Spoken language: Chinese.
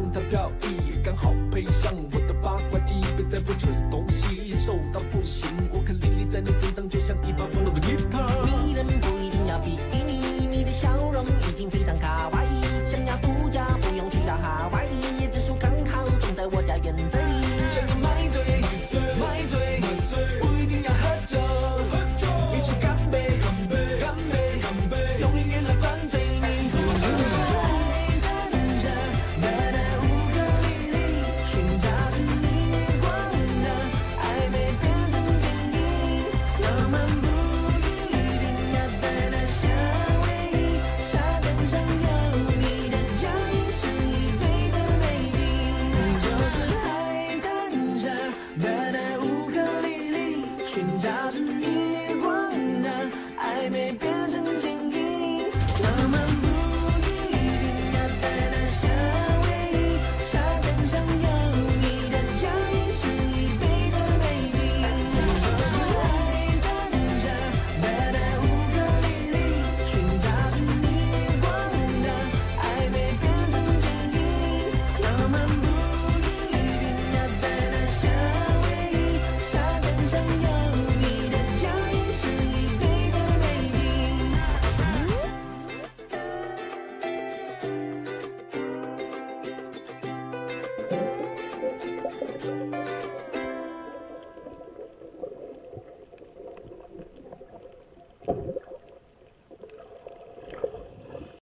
让它飘逸，刚好配上我的八卦机，别再不扯拿着逆光，让暧昧变。